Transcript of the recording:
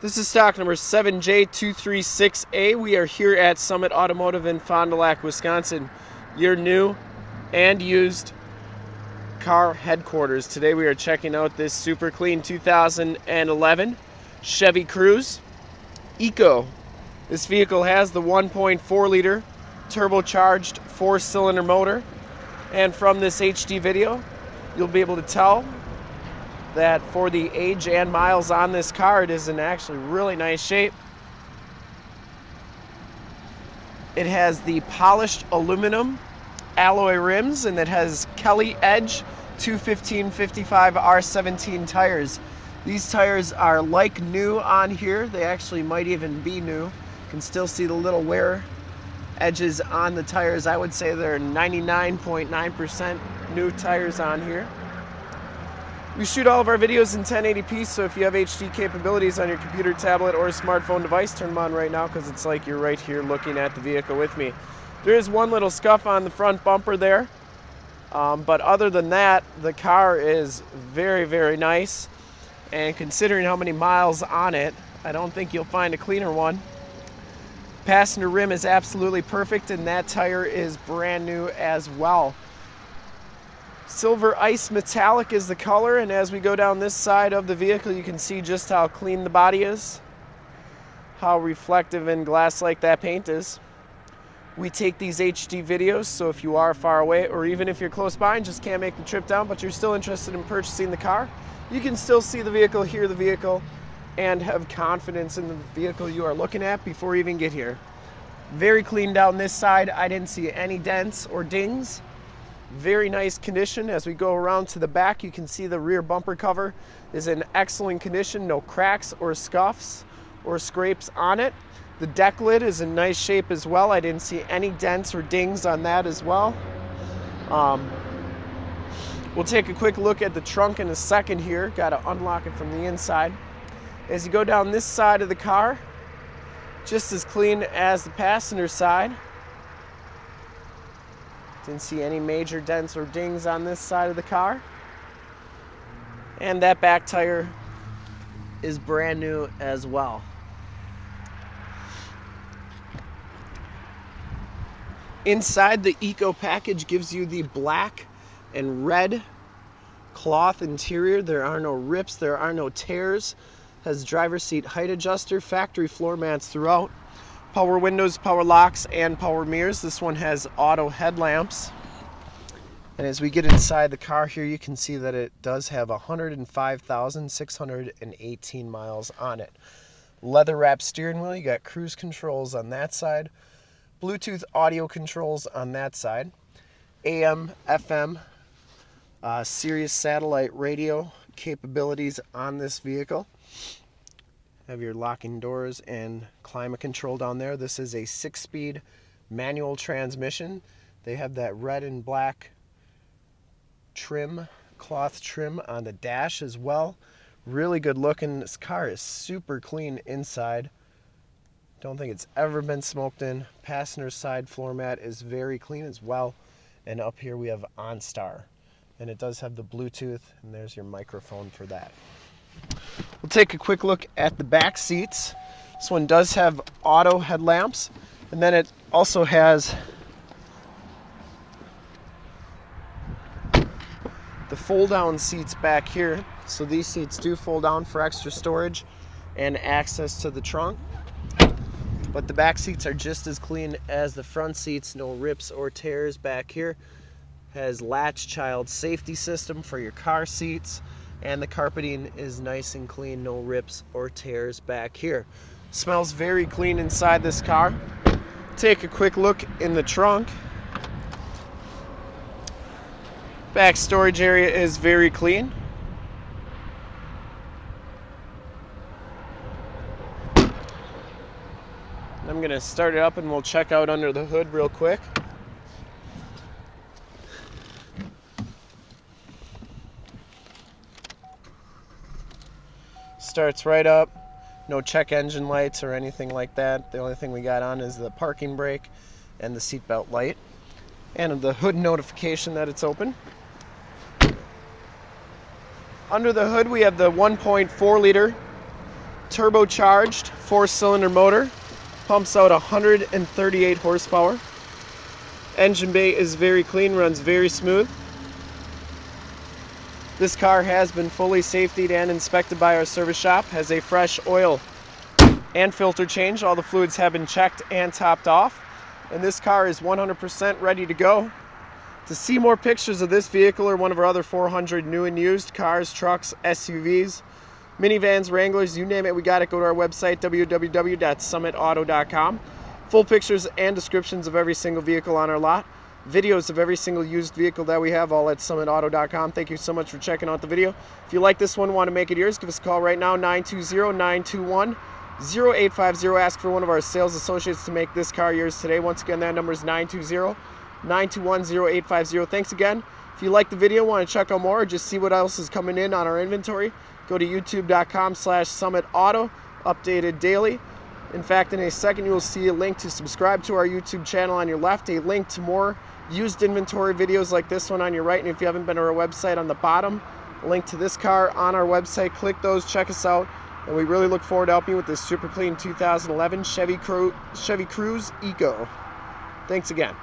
This is stock number 7J236A. We are here at Summit Automotive in Fond du Lac, Wisconsin. Your new and used car headquarters. Today we are checking out this super clean 2011 Chevy Cruze Eco. This vehicle has the 1.4 liter turbocharged four cylinder motor. And from this HD video, you'll be able to tell that for the age and miles on this car, it is in actually really nice shape. It has the polished aluminum alloy rims and it has Kelly Edge 215-55 R17 tires. These tires are like new on here. They actually might even be new. You can still see the little wear edges on the tires. I would say they're 99.9% new tires on here. We shoot all of our videos in 1080p, so if you have HD capabilities on your computer, tablet, or smartphone device, turn them on right now because it's like you're right here looking at the vehicle with me. There is one little scuff on the front bumper there, um, but other than that, the car is very, very nice. And considering how many miles on it, I don't think you'll find a cleaner one. Passenger rim is absolutely perfect, and that tire is brand new as well. Silver ice metallic is the color, and as we go down this side of the vehicle, you can see just how clean the body is, how reflective and glass like that paint is. We take these HD videos, so if you are far away, or even if you're close by and just can't make the trip down, but you're still interested in purchasing the car, you can still see the vehicle, hear the vehicle, and have confidence in the vehicle you are looking at before you even get here. Very clean down this side. I didn't see any dents or dings. Very nice condition. As we go around to the back, you can see the rear bumper cover is in excellent condition. No cracks or scuffs or scrapes on it. The deck lid is in nice shape as well. I didn't see any dents or dings on that as well. Um, we'll take a quick look at the trunk in a second here. Got to unlock it from the inside. As you go down this side of the car, just as clean as the passenger side. Didn't see any major dents or dings on this side of the car. And that back tire is brand new as well. Inside the Eco package gives you the black and red cloth interior. There are no rips, there are no tears. Has driver seat height adjuster, factory floor mats throughout power windows, power locks, and power mirrors. This one has auto headlamps. And as we get inside the car here, you can see that it does have 105,618 miles on it. Leather wrapped steering wheel, you got cruise controls on that side, Bluetooth audio controls on that side, AM, FM, uh, Sirius satellite radio capabilities on this vehicle. Have your locking doors and climate control down there. This is a six speed manual transmission. They have that red and black trim, cloth trim on the dash as well. Really good looking. This car is super clean inside. Don't think it's ever been smoked in. Passenger side floor mat is very clean as well. And up here we have OnStar. And it does have the Bluetooth, and there's your microphone for that. We'll take a quick look at the back seats. This one does have auto headlamps, and then it also has the fold down seats back here. So these seats do fold down for extra storage and access to the trunk. But the back seats are just as clean as the front seats, no rips or tears back here. Has latch child safety system for your car seats and the carpeting is nice and clean, no rips or tears back here. Smells very clean inside this car. Take a quick look in the trunk. Back storage area is very clean. I'm gonna start it up and we'll check out under the hood real quick. Starts right up. No check engine lights or anything like that. The only thing we got on is the parking brake and the seatbelt light. And the hood notification that it's open. Under the hood we have the 1.4 liter turbocharged four cylinder motor, pumps out 138 horsepower. Engine bay is very clean, runs very smooth. This car has been fully safetied and inspected by our service shop, has a fresh oil and filter change. All the fluids have been checked and topped off. And this car is 100% ready to go. To see more pictures of this vehicle or one of our other 400 new and used cars, trucks, SUVs, minivans, Wranglers, you name it, we got it. Go to our website, www.summitauto.com. Full pictures and descriptions of every single vehicle on our lot. Videos of every single used vehicle that we have, all at summitauto.com. Thank you so much for checking out the video. If you like this one, want to make it yours, give us a call right now, 920 921 0850. Ask for one of our sales associates to make this car yours today. Once again, that number is 920 921 0850. Thanks again. If you like the video, want to check out more, or just see what else is coming in on our inventory, go to youtube.com slash summitauto, updated daily. In fact, in a second, you will see a link to subscribe to our YouTube channel on your left, a link to more used inventory videos like this one on your right. And if you haven't been to our website on the bottom, a link to this car on our website. Click those, check us out. And we really look forward to helping you with this super clean 2011 Chevy, Cru- Chevy Cruze Eco. Thanks again.